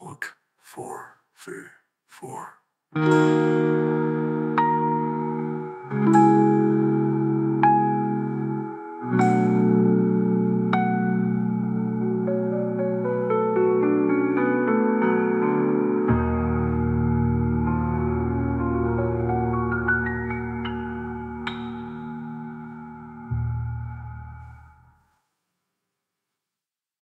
Look for, for, for.